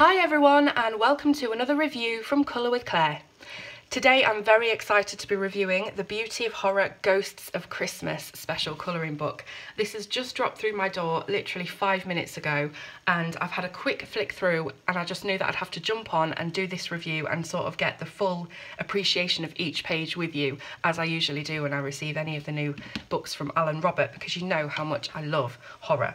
Hi everyone and welcome to another review from Colour with Claire. Today I'm very excited to be reviewing the Beauty of Horror Ghosts of Christmas special colouring book. This has just dropped through my door literally five minutes ago and I've had a quick flick through and I just knew that I'd have to jump on and do this review and sort of get the full appreciation of each page with you as I usually do when I receive any of the new books from Alan Robert because you know how much I love horror.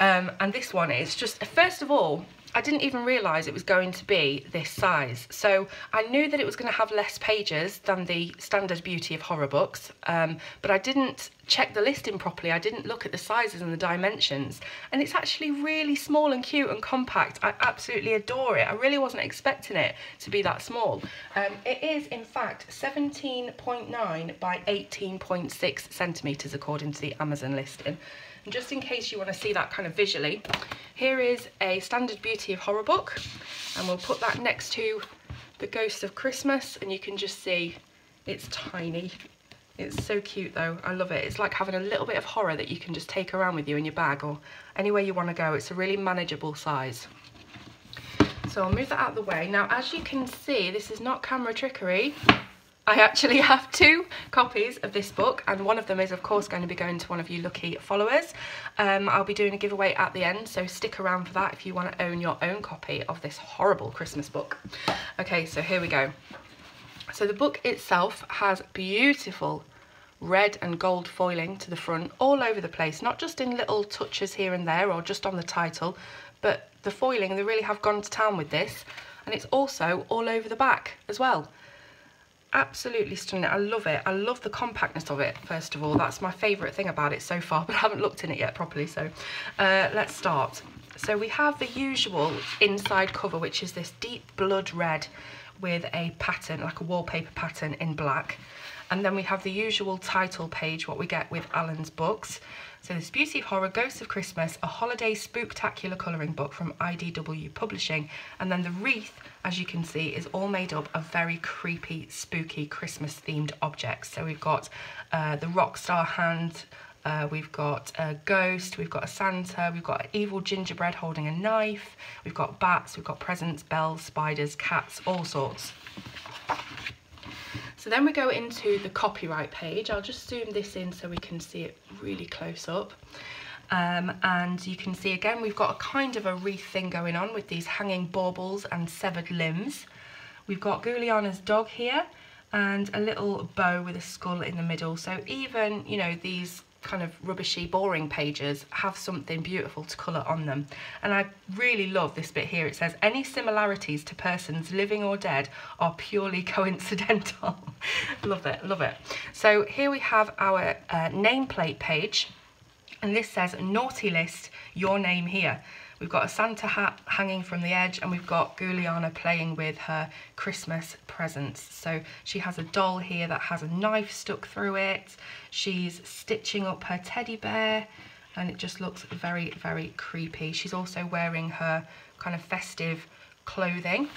Um, and this one is just, first of all, I didn't even realise it was going to be this size. So I knew that it was going to have less pages than the standard Beauty of Horror books, um, but I didn't check the listing properly. I didn't look at the sizes and the dimensions. And it's actually really small and cute and compact. I absolutely adore it. I really wasn't expecting it to be that small. Um, it is, in fact, 17.9 by 18.6 centimetres according to the Amazon listing. And just in case you want to see that kind of visually, here is a standard Beauty of Horror book, and we'll put that next to the Ghost of Christmas, and you can just see it's tiny. It's so cute though, I love it. It's like having a little bit of horror that you can just take around with you in your bag or anywhere you want to go. It's a really manageable size. So I'll move that out of the way. Now, as you can see, this is not camera trickery. I actually have two copies of this book and one of them is of course going to be going to one of you lucky followers. Um, I'll be doing a giveaway at the end so stick around for that if you want to own your own copy of this horrible Christmas book. Okay so here we go. So the book itself has beautiful red and gold foiling to the front all over the place not just in little touches here and there or just on the title but the foiling they really have gone to town with this and it's also all over the back as well absolutely stunning. I love it. I love the compactness of it, first of all. That's my favourite thing about it so far, but I haven't looked in it yet properly, so uh, let's start. So we have the usual inside cover, which is this deep blood red with a pattern, like a wallpaper pattern in black. And then we have the usual title page, what we get with Alan's books. So this Beauty of Horror, Ghosts of Christmas, a holiday spooktacular colouring book from IDW Publishing. And then the wreath, as you can see, is all made up of very creepy, spooky Christmas themed objects. So we've got uh, the rock star hand, uh, we've got a ghost, we've got a Santa, we've got evil gingerbread holding a knife, we've got bats, we've got presents, bells, spiders, cats, all sorts. So then we go into the copyright page. I'll just zoom this in so we can see it really close up. Um, and you can see again we've got a kind of a wreath thing going on with these hanging baubles and severed limbs. We've got Guliana's dog here and a little bow with a skull in the middle. So even, you know, these kind of rubbishy, boring pages have something beautiful to colour on them. And I really love this bit here. It says, any similarities to persons living or dead are purely coincidental. love it, love it. So here we have our uh, nameplate page. And this says, naughty list, your name here. We've got a Santa hat hanging from the edge and we've got Guliana playing with her Christmas presents. So she has a doll here that has a knife stuck through it. She's stitching up her teddy bear and it just looks very, very creepy. She's also wearing her kind of festive clothing.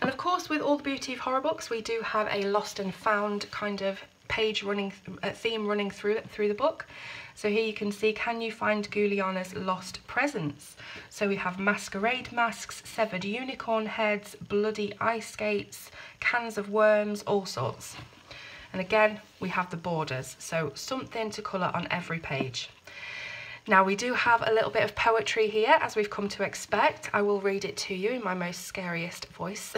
And of course, with all the Beauty of Horror books, we do have a lost and found kind of page running, uh, theme running through through the book. So here you can see, can you find Guliana's lost presents? So we have masquerade masks, severed unicorn heads, bloody ice skates, cans of worms, all sorts. And again, we have the borders, so something to colour on every page. Now we do have a little bit of poetry here, as we've come to expect. I will read it to you in my most scariest voice.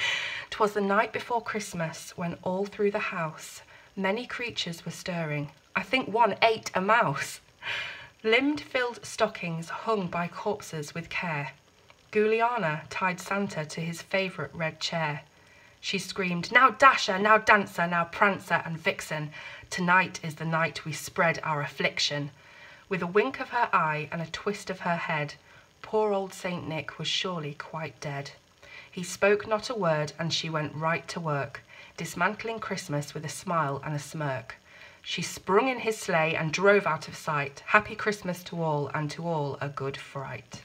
Twas the night before Christmas, when all through the house Many creatures were stirring. I think one ate a mouse. Limbed-filled stockings hung by corpses with care. Guliana tied Santa to his favourite red chair. She screamed, Now Dasher, now Dancer, now Prancer and Vixen. Tonight is the night we spread our affliction. With a wink of her eye and a twist of her head, poor old Saint Nick was surely quite dead. He spoke not a word and she went right to work dismantling Christmas with a smile and a smirk. She sprung in his sleigh and drove out of sight. Happy Christmas to all, and to all a good fright.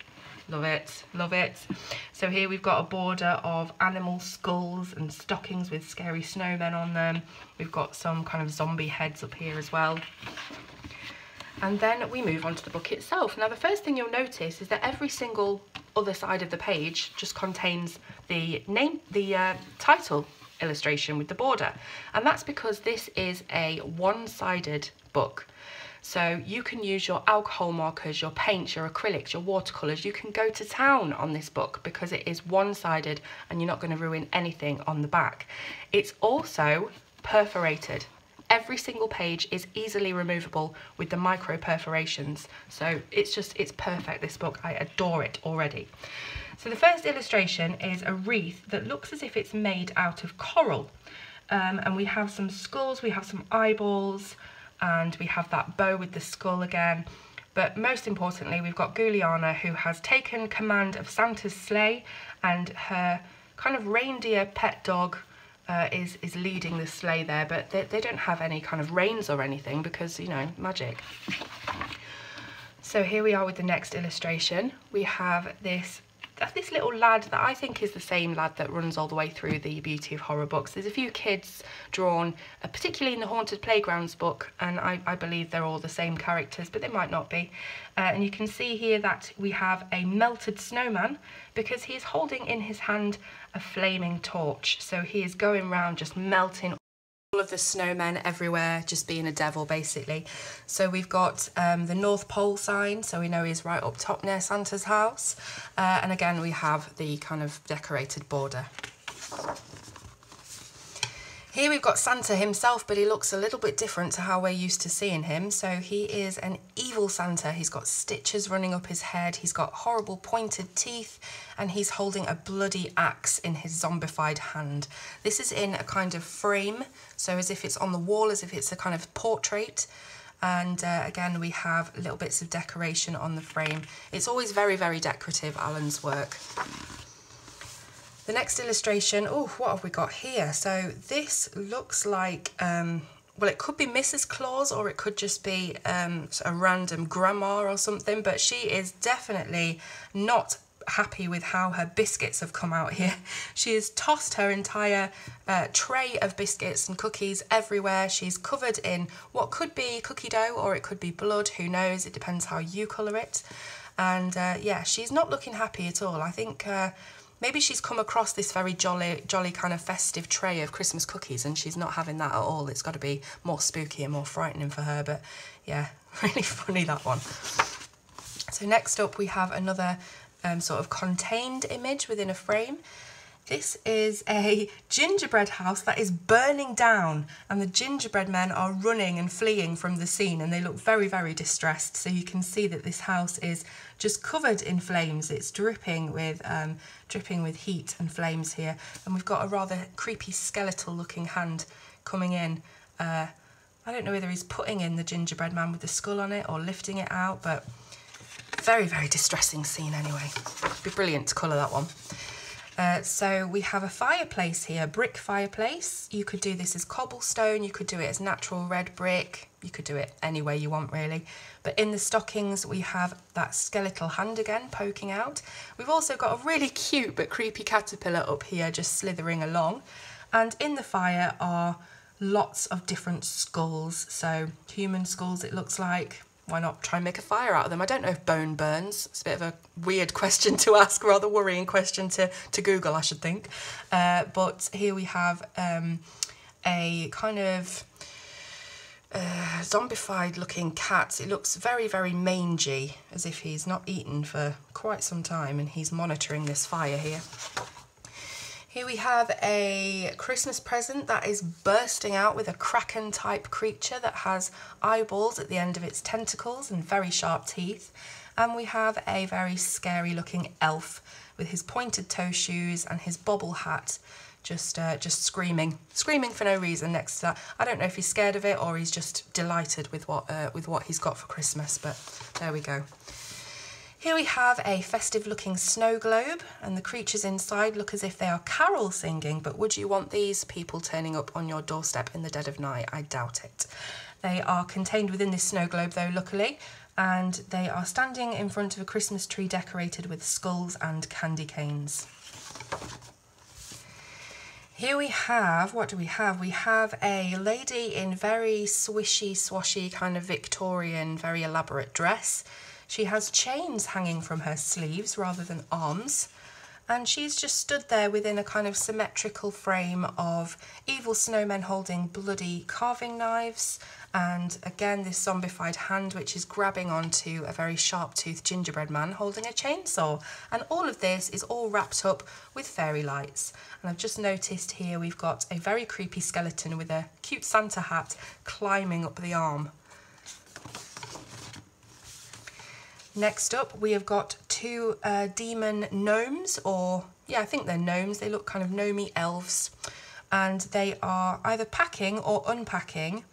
Love it, love it. So here we've got a border of animal skulls and stockings with scary snowmen on them. We've got some kind of zombie heads up here as well. And then we move on to the book itself. Now the first thing you'll notice is that every single other side of the page just contains the name, the uh, title illustration with the border. And that's because this is a one-sided book. So you can use your alcohol markers, your paints, your acrylics, your watercolours. You can go to town on this book because it is one-sided and you're not going to ruin anything on the back. It's also perforated. Every single page is easily removable with the micro perforations. So it's just, it's perfect, this book. I adore it already. So the first illustration is a wreath that looks as if it's made out of coral. Um, and we have some skulls, we have some eyeballs, and we have that bow with the skull again. But most importantly, we've got Guliana who has taken command of Santa's sleigh and her kind of reindeer pet dog uh, is, is leading the sleigh there, but they, they don't have any kind of reins or anything because, you know, magic. So here we are with the next illustration. We have this this little lad that I think is the same lad that runs all the way through the Beauty of Horror books. There's a few kids drawn, uh, particularly in the Haunted Playgrounds book, and I, I, believe they're all the same characters, but they might not be. Uh, and you can see here that we have a melted snowman because he is holding in his hand a flaming torch. So he is going around just melting all of the snowmen everywhere, just being a devil basically. So we've got um, the North Pole sign, so we know he's right up top near Santa's house. Uh, and again, we have the kind of decorated border. Here we've got Santa himself, but he looks a little bit different to how we're used to seeing him. So he is an evil Santa. He's got stitches running up his head. He's got horrible pointed teeth and he's holding a bloody axe in his zombified hand. This is in a kind of frame, so as if it's on the wall, as if it's a kind of portrait and uh, again we have little bits of decoration on the frame. It's always very, very decorative, Alan's work. The next illustration, oh, what have we got here? So this looks like, um, well, it could be Mrs. Claus or it could just be um, a random grandma or something, but she is definitely not happy with how her biscuits have come out here. She has tossed her entire uh, tray of biscuits and cookies everywhere. She's covered in what could be cookie dough or it could be blood, who knows, it depends how you colour it. And uh, yeah, she's not looking happy at all. I think uh, Maybe she's come across this very jolly, jolly kind of festive tray of Christmas cookies and she's not having that at all. It's got to be more spooky and more frightening for her. But yeah, really funny that one. So next up we have another um, sort of contained image within a frame. This is a gingerbread house that is burning down and the gingerbread men are running and fleeing from the scene and they look very, very distressed. So you can see that this house is just covered in flames. It's dripping with, um, dripping with heat and flames here. And we've got a rather creepy skeletal looking hand coming in. Uh, I don't know whether he's putting in the gingerbread man with the skull on it or lifting it out, but very, very distressing scene anyway. It'd be brilliant to colour that one. Uh, so we have a fireplace here, brick fireplace. You could do this as cobblestone, you could do it as natural red brick, you could do it any way you want really. But in the stockings we have that skeletal hand again poking out. We've also got a really cute but creepy caterpillar up here just slithering along. And in the fire are lots of different skulls. So human skulls it looks like, why not try and make a fire out of them? I don't know if bone burns. It's a bit of a weird question to ask, rather worrying question to, to Google, I should think. Uh, but here we have um, a kind of uh, zombified looking cat. It looks very, very mangy, as if he's not eaten for quite some time and he's monitoring this fire here. Here we have a Christmas present that is bursting out with a kraken type creature that has eyeballs at the end of its tentacles and very sharp teeth. And we have a very scary looking elf with his pointed toe shoes and his bobble hat just uh, just screaming, screaming for no reason next to that. I don't know if he's scared of it or he's just delighted with what uh, with what he's got for Christmas, but there we go. Here we have a festive looking snow globe and the creatures inside look as if they are carol singing, but would you want these people turning up on your doorstep in the dead of night? I doubt it. They are contained within this snow globe though, luckily, and they are standing in front of a Christmas tree decorated with skulls and candy canes. Here we have, what do we have? We have a lady in very swishy, swashy, kind of Victorian, very elaborate dress. She has chains hanging from her sleeves rather than arms and she's just stood there within a kind of symmetrical frame of evil snowmen holding bloody carving knives and again this zombified hand which is grabbing onto a very sharp-toothed gingerbread man holding a chainsaw. And all of this is all wrapped up with fairy lights. And I've just noticed here we've got a very creepy skeleton with a cute Santa hat climbing up the arm Next up, we have got two uh, demon gnomes, or yeah, I think they're gnomes. They look kind of gnomey elves, and they are either packing or unpacking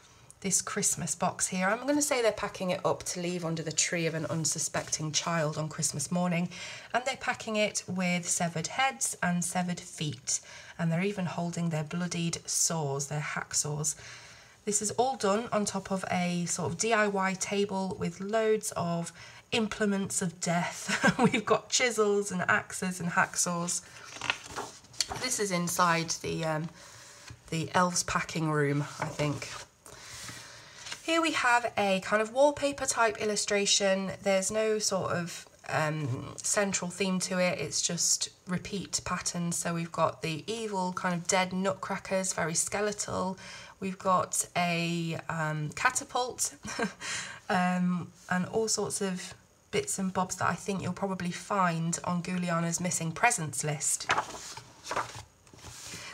this Christmas box here. I'm going to say they're packing it up to leave under the tree of an unsuspecting child on Christmas morning, and they're packing it with severed heads and severed feet, and they're even holding their bloodied saws, their hacksaws. This is all done on top of a sort of DIY table with loads of implements of death. We've got chisels and axes and hacksaws. This is inside the, um, the elves packing room, I think. Here we have a kind of wallpaper type illustration. There's no sort of um, central theme to it. It's just repeat patterns. So we've got the evil kind of dead nutcrackers, very skeletal. We've got a um, catapult um, and all sorts of bits and bobs that I think you'll probably find on Guliana's missing presents list.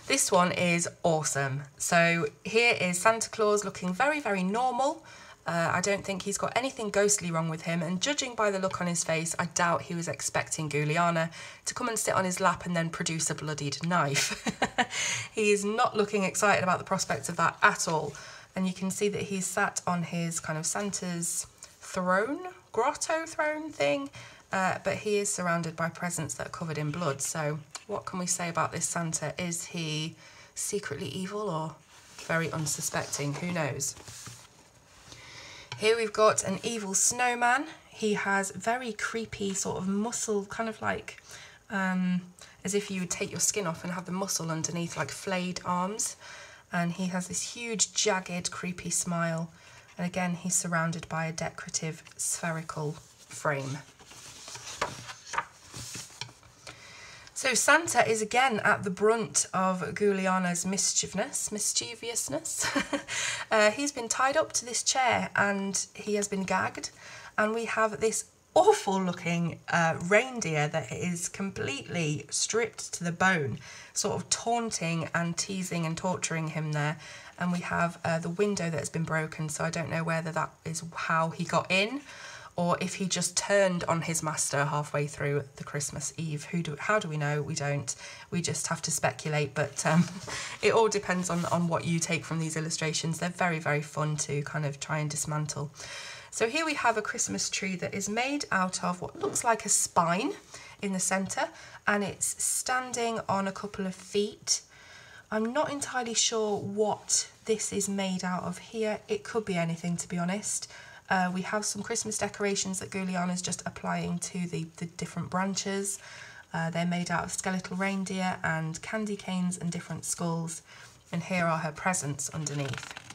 This one is awesome. So here is Santa Claus looking very, very normal. Uh, I don't think he's got anything ghostly wrong with him, and judging by the look on his face, I doubt he was expecting Guliana to come and sit on his lap and then produce a bloodied knife. he is not looking excited about the prospects of that at all, and you can see that he's sat on his kind of Santa's throne, grotto throne thing, uh, but he is surrounded by presents that are covered in blood. So what can we say about this Santa? Is he secretly evil or very unsuspecting? Who knows? Here we've got an evil snowman. He has very creepy sort of muscle, kind of like um, as if you would take your skin off and have the muscle underneath like flayed arms. And he has this huge, jagged, creepy smile. And again, he's surrounded by a decorative spherical frame. So Santa is again at the brunt of Guliana's mischievousness, mischievousness. uh, he's been tied up to this chair and he has been gagged. And we have this awful looking uh, reindeer that is completely stripped to the bone, sort of taunting and teasing and torturing him there and we have uh, the window that has been broken so I don't know whether that is how he got in or if he just turned on his master halfway through the Christmas Eve. Who do, how do we know? We don't. We just have to speculate, but um, it all depends on, on what you take from these illustrations. They're very, very fun to kind of try and dismantle. So here we have a Christmas tree that is made out of what looks like a spine in the centre and it's standing on a couple of feet I'm not entirely sure what this is made out of here. It could be anything, to be honest. Uh, we have some Christmas decorations that is just applying to the, the different branches. Uh, they're made out of skeletal reindeer and candy canes and different skulls. And here are her presents underneath.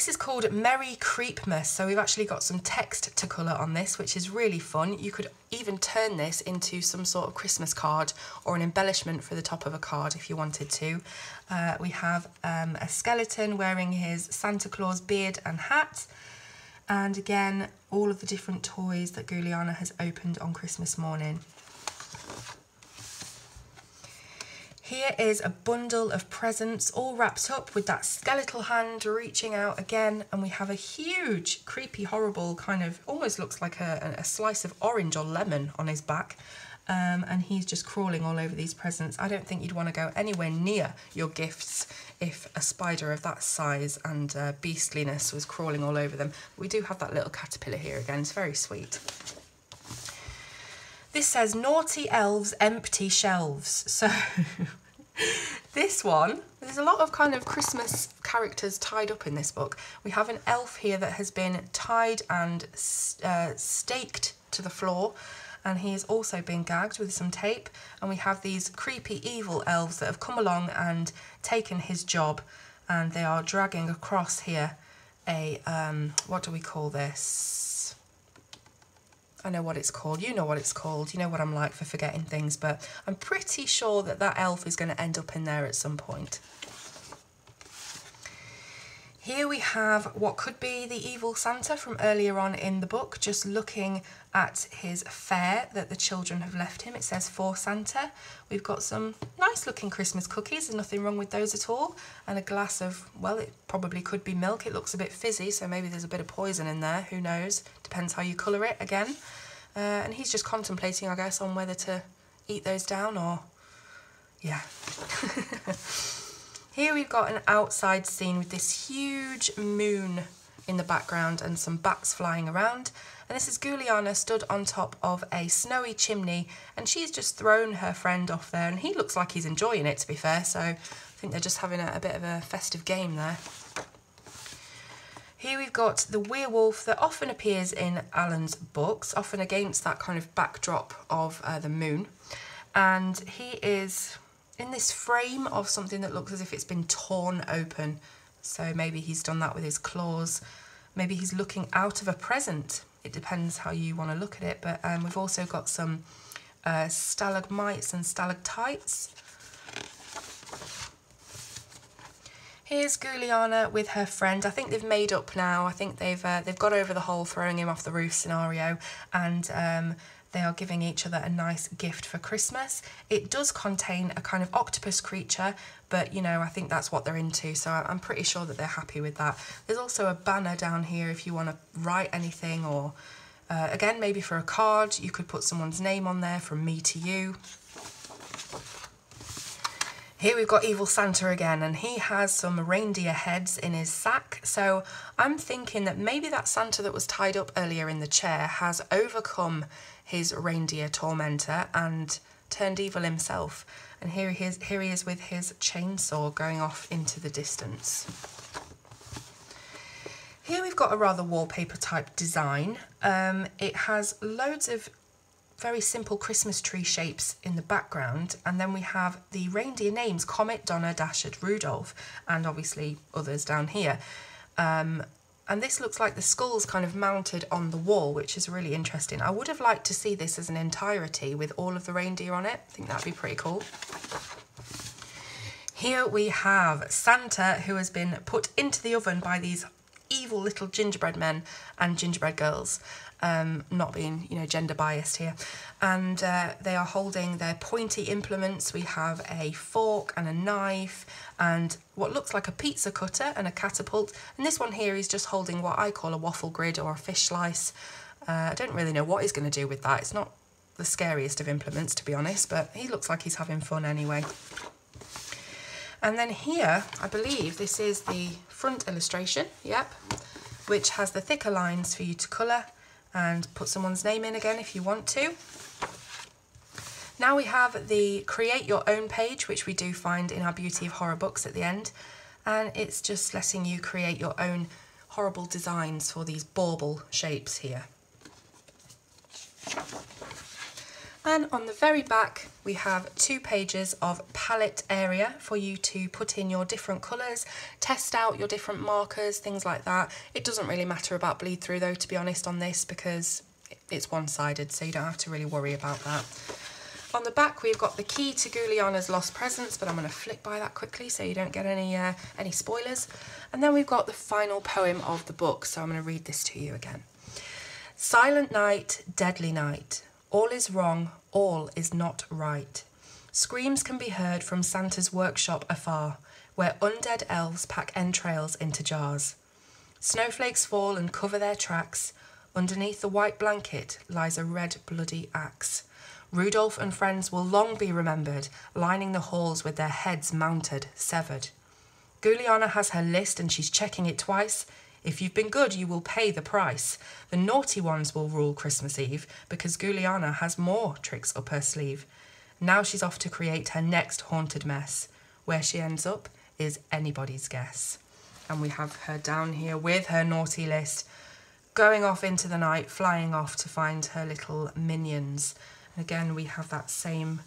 This is called Merry Creepmas, so we've actually got some text to colour on this, which is really fun. You could even turn this into some sort of Christmas card or an embellishment for the top of a card if you wanted to. Uh, we have um, a skeleton wearing his Santa Claus beard and hat, and again, all of the different toys that Guliana has opened on Christmas morning. Here is a bundle of presents all wrapped up with that skeletal hand reaching out again and we have a huge creepy horrible kind of almost looks like a, a slice of orange or lemon on his back um, and he's just crawling all over these presents. I don't think you'd want to go anywhere near your gifts if a spider of that size and uh, beastliness was crawling all over them. We do have that little caterpillar here again, it's very sweet. This says naughty elves empty shelves. So this one, there's a lot of kind of Christmas characters tied up in this book. We have an elf here that has been tied and uh, staked to the floor and he has also been gagged with some tape and we have these creepy evil elves that have come along and taken his job and they are dragging across here a, um, what do we call this? I know what it's called. You know what it's called. You know what I'm like for forgetting things, but I'm pretty sure that that elf is going to end up in there at some point. Here we have what could be the evil Santa from earlier on in the book, just looking at his fare that the children have left him. It says for Santa. We've got some nice looking Christmas cookies, there's nothing wrong with those at all. And a glass of, well, it probably could be milk. It looks a bit fizzy, so maybe there's a bit of poison in there, who knows? Depends how you colour it again. Uh, and he's just contemplating, I guess, on whether to eat those down or, yeah. Here we've got an outside scene with this huge moon in the background and some bats flying around. And this is Guliana stood on top of a snowy chimney and she's just thrown her friend off there and he looks like he's enjoying it to be fair. So I think they're just having a, a bit of a festive game there. Here we've got the werewolf that often appears in Alan's books, often against that kind of backdrop of uh, the moon. And he is in this frame of something that looks as if it's been torn open. So maybe he's done that with his claws. Maybe he's looking out of a present. It depends how you want to look at it. But um, we've also got some uh, stalagmites and stalactites. Here's Guliana with her friend. I think they've made up now. I think they've uh, they've got over the whole throwing him off the roof scenario, and um, they are giving each other a nice gift for Christmas. It does contain a kind of octopus creature, but you know, I think that's what they're into, so I'm pretty sure that they're happy with that. There's also a banner down here if you want to write anything or, uh, again, maybe for a card, you could put someone's name on there from me to you. Here we've got Evil Santa again, and he has some reindeer heads in his sack. So I'm thinking that maybe that Santa that was tied up earlier in the chair has overcome his reindeer tormentor and turned evil himself. And here he is, here he is with his chainsaw going off into the distance. Here we've got a rather wallpaper type design. Um, it has loads of very simple Christmas tree shapes in the background and then we have the reindeer names Comet, Donner, Dasher, Rudolph and obviously others down here. Um, and this looks like the skull's kind of mounted on the wall, which is really interesting. I would have liked to see this as an entirety with all of the reindeer on it. I think that'd be pretty cool. Here we have Santa who has been put into the oven by these evil little gingerbread men and gingerbread girls um, not being, you know, gender biased here. And uh, they are holding their pointy implements. We have a fork and a knife and what looks like a pizza cutter and a catapult. And this one here is just holding what I call a waffle grid or a fish slice. Uh, I don't really know what he's going to do with that. It's not the scariest of implements, to be honest, but he looks like he's having fun anyway. And then here, I believe this is the front illustration, yep, which has the thicker lines for you to colour and put someone's name in again if you want to. Now we have the create your own page, which we do find in our Beauty of Horror books at the end. And it's just letting you create your own horrible designs for these bauble shapes here. And on the very back, we have two pages of palette area for you to put in your different colours, test out your different markers, things like that. It doesn't really matter about bleed through though, to be honest, on this because it's one-sided, so you don't have to really worry about that. On the back, we've got the key to Guliana's lost presents, but I'm going to flick by that quickly so you don't get any uh, any spoilers. And then we've got the final poem of the book, so I'm going to read this to you again. Silent night, deadly night. All is wrong, all is not right. Screams can be heard from Santa's workshop afar, where undead elves pack entrails into jars. Snowflakes fall and cover their tracks. Underneath the white blanket lies a red bloody axe. Rudolph and friends will long be remembered, lining the halls with their heads mounted, severed. Guliana has her list and she's checking it twice. If you've been good, you will pay the price. The naughty ones will rule Christmas Eve because Guliana has more tricks up her sleeve. Now she's off to create her next haunted mess. Where she ends up is anybody's guess. And we have her down here with her naughty list, going off into the night, flying off to find her little minions. And again, we have that same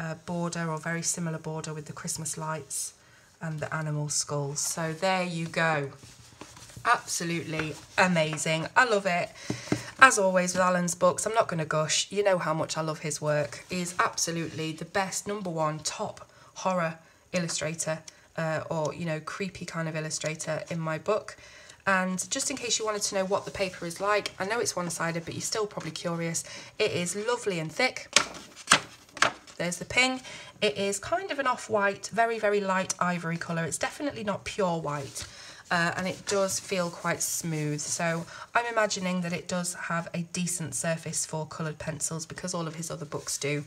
uh, border or very similar border with the Christmas lights and the animal skulls. So there you go absolutely amazing. I love it. As always with Alan's books, I'm not going to gush. You know how much I love his work. He is absolutely the best, number one, top horror illustrator uh, or, you know, creepy kind of illustrator in my book. And just in case you wanted to know what the paper is like, I know it's one-sided, but you're still probably curious. It is lovely and thick. There's the ping. It is kind of an off-white, very, very light ivory colour. It's definitely not pure white. Uh, and it does feel quite smooth. So I'm imagining that it does have a decent surface for coloured pencils because all of his other books do.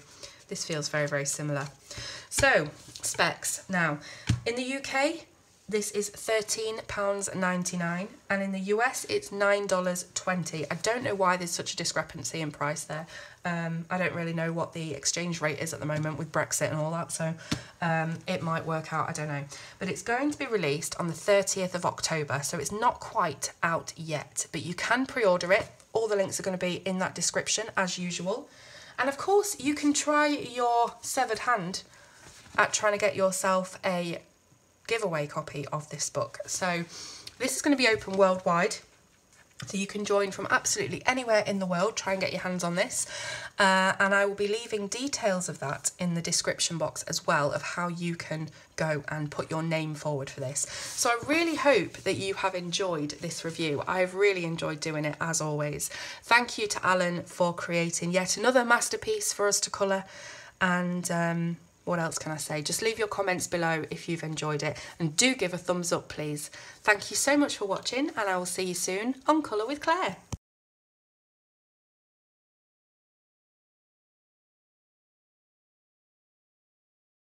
This feels very, very similar. So, specs. Now, in the UK, this is £13.99 and in the US it's $9.20. I don't know why there's such a discrepancy in price there. Um, I don't really know what the exchange rate is at the moment with Brexit and all that, so um, it might work out, I don't know. But it's going to be released on the 30th of October, so it's not quite out yet, but you can pre-order it. All the links are going to be in that description as usual. And of course, you can try your severed hand at trying to get yourself a giveaway copy of this book. So this is going to be open worldwide. So you can join from absolutely anywhere in the world, try and get your hands on this. Uh, and I will be leaving details of that in the description box as well of how you can go and put your name forward for this. So I really hope that you have enjoyed this review. I've really enjoyed doing it as always. Thank you to Alan for creating yet another masterpiece for us to colour. And um, what else can I say? Just leave your comments below if you've enjoyed it and do give a thumbs up please. Thank you so much for watching and I will see you soon on Colour with Claire.